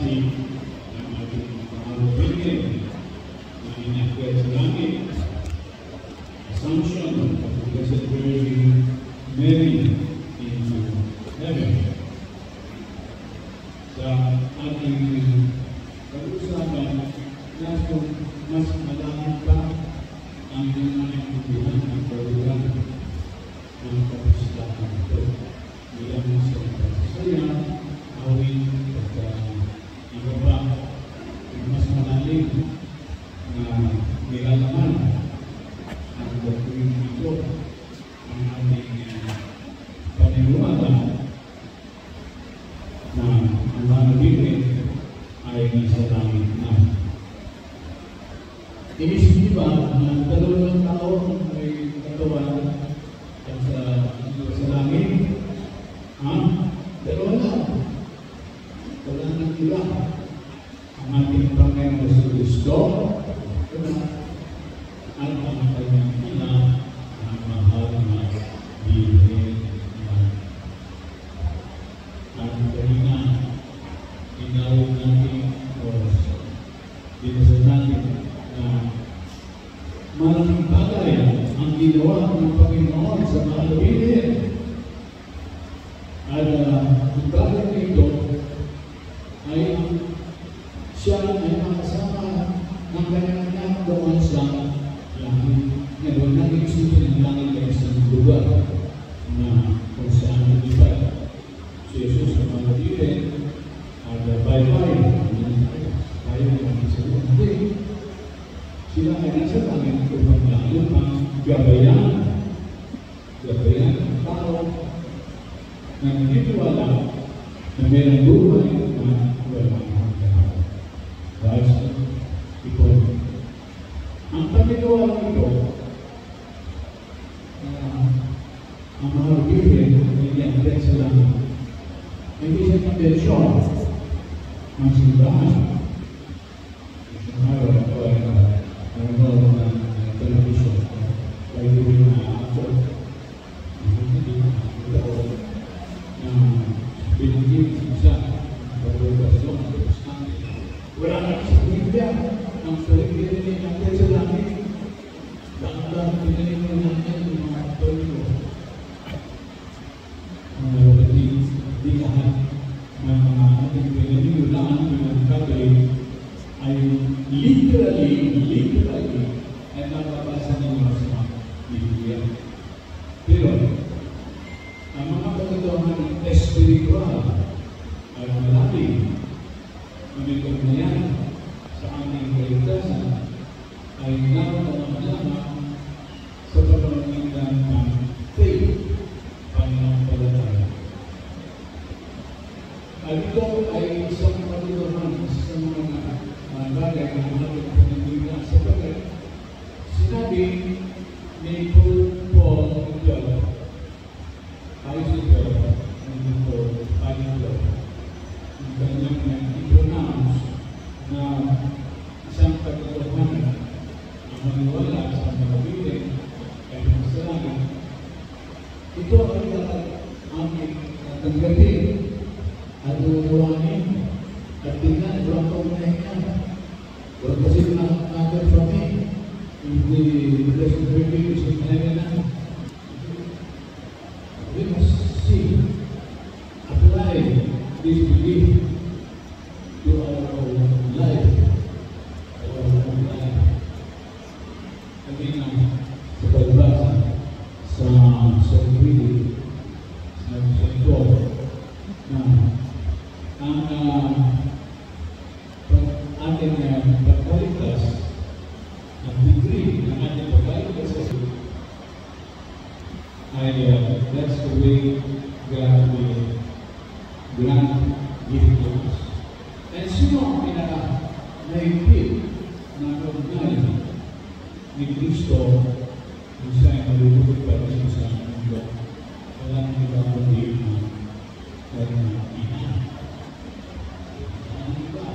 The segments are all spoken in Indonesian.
the Ibig sabihin ba na dalawang tao ay katawan at sa, sa langit? Ha? Dalawa lang. Wala nang iba. Ang ating Panginoon sa Kristo at ang kanyang ina ang mahal kanina inawag natin o dinasal natin na malaking bagay ang ginawa ng Panginoon sa mga Biblia. At uh, ang bagay na ito ay ang siya ay nakasama ng kanyang anak doon sa langit. Ngayon, naging susunod ng langit ay isang lugar na kung saan naglipat si Jesus sa mga Biblia at uh, bye-bye. Tayo naman sa Hindi. Sila ay nasa langit upang lalo ang gabayan, gabayan ng tao na naniniwala na mayroong buhay na walang hanggan. Dahil sa ito, ang paniniwala ito, na ang mga Biblia ay niyandet sa langit, hindi siya intensyon ng simbahan. Literally, literally, ay nababasa ng mga sa Biblia. Pero, ang mga katotohanan espiritual ay malalim. Ngunit na yan sa aming kaligtasan ay naroon sa ng faith, pananampalataya. At ito ay ni Paul Paul ito, ay ito, hindi po, ay ito, ang kanyang i-pronounce na isang patutunan ang maniwala sa mga bilik ay masalanan. Ito ay dapat aming tanggapin at uulawanin at tingnan walang kaunahingan. Huwag Legislation Committee, Mr. Hammond, uh, that's the way God will grant gift to us. And sino ang pinaka naipit na kaugnay ni Kristo kung siya ay malulugod pa rin sa mundo? Walang iba kundi ang kanyang ina. Ang iba,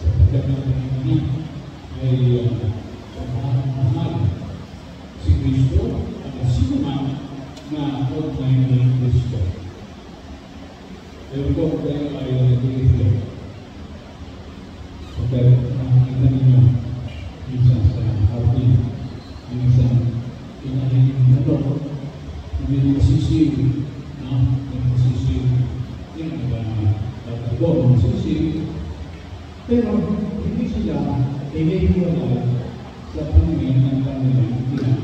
sapagkat ng kanyang ina ay uh, mahal si Kristo Now, what time is this for? They've got their identity here. Okay, now I can know. You can say, how do you? You can say, you know, you can know. You can see, now, you can see, you can say, you can see. Pero, hindi siya, hindi ko na, sa pangyayon ng kanilang pinag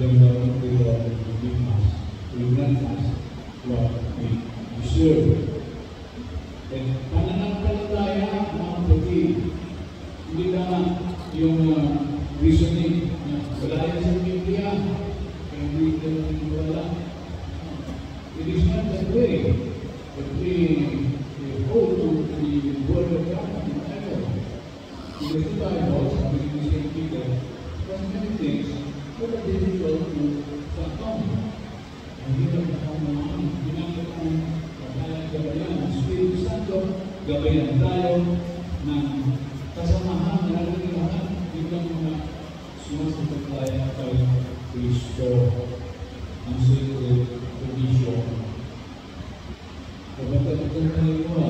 the Lord will give us, will grant us what we deserve. At pananampalataya, mga kapatid, hindi na yung reasoning na wala yan sa kaya hindi ka wala. It is not that way. We, we hold to the Word of God in the Bible. Because the Bible, sabi ni St. Peter, has many things kung nagdidito sa account, ang hirap na akong mga ginamit ang kapalat gabayan ng Espiritu Santo, gabayan tayo ng kasamahan na nagagahan bilang mga sumasagaya kay Kristo ang sacred tradition. Kapag katagal tayo mo,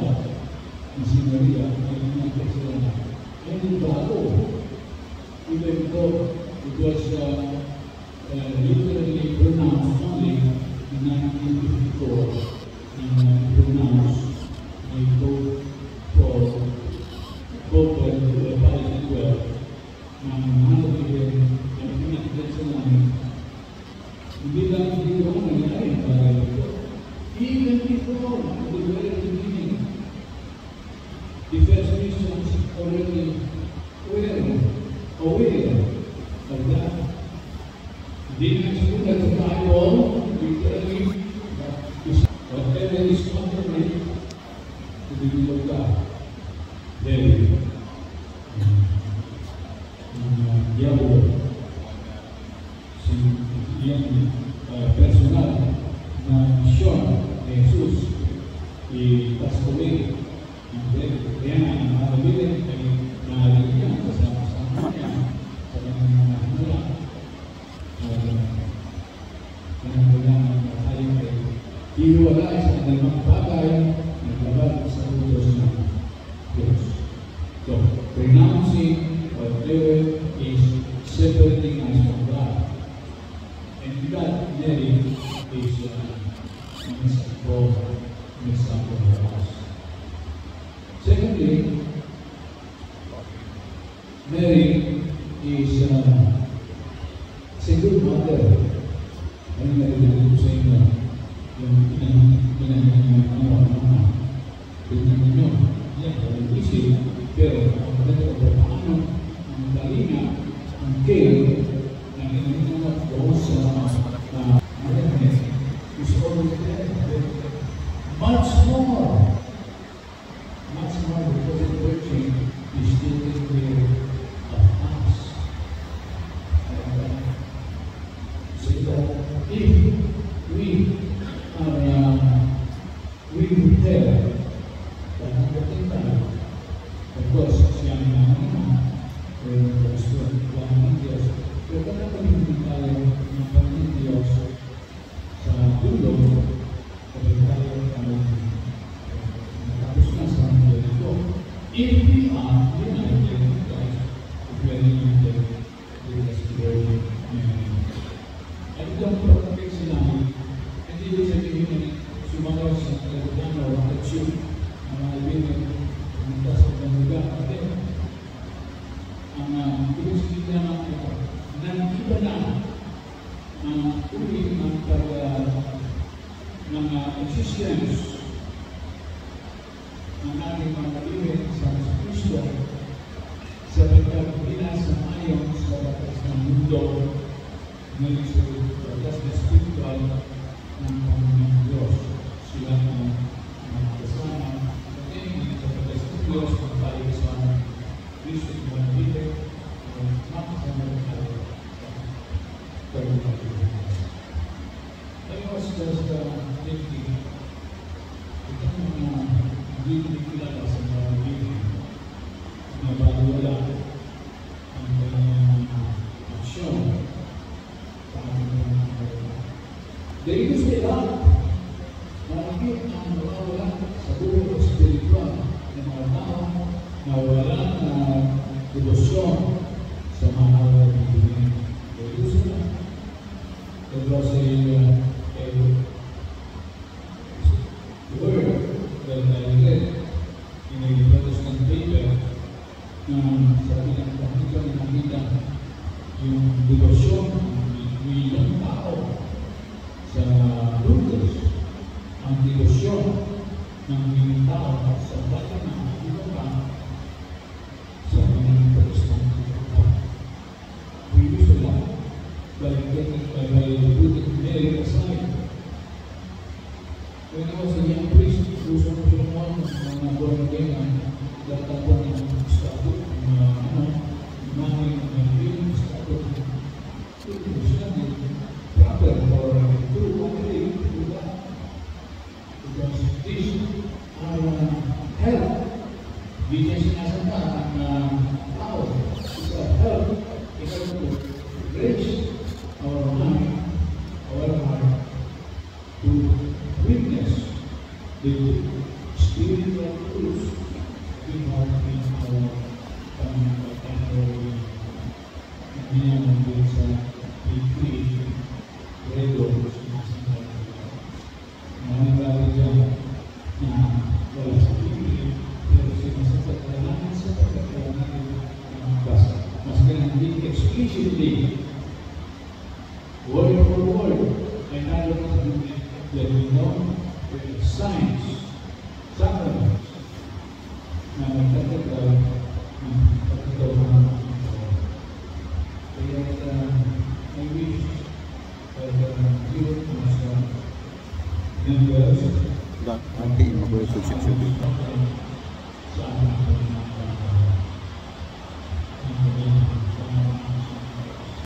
ang sinaria ay mga kasalanan. Ngayon bago, iba ito it was uh, uh, literally pronounced only in 1954 and uh, pronounced bom mixed up with the house. Secondly, Mary is uh, single mother and Mary is saying uh, in, in, in, in, in, in, Gracias. sumayaw sa Pilipino, bakit siya mga ibigay pumunta sa Bandiga kasi ang Kristi na nga ito, nandiba na ang uli ng pag mga existence ng ating mga kaliwin sa Kristo sa pagkakabila sa ayon sa batas ng mundo ng Kristo, na spiritual ng Diyos. Sri Lanka. Amen.